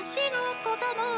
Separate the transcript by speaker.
Speaker 1: 私のことも